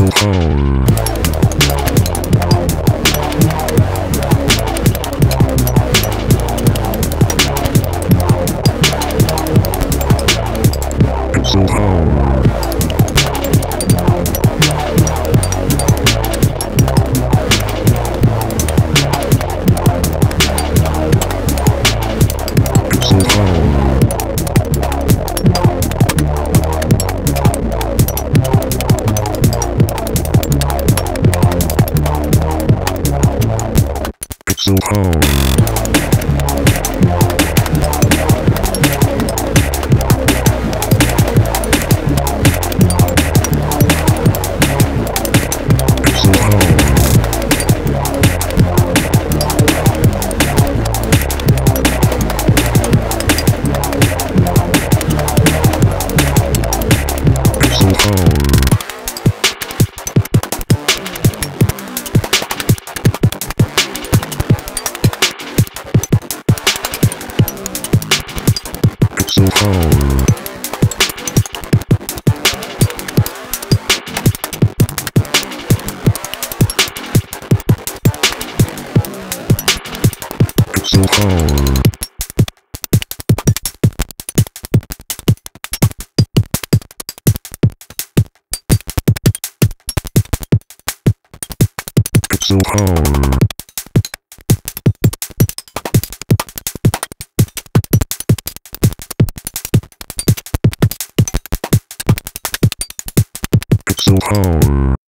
so cold. to home. so cold. So cold. So cold. Pixel Home.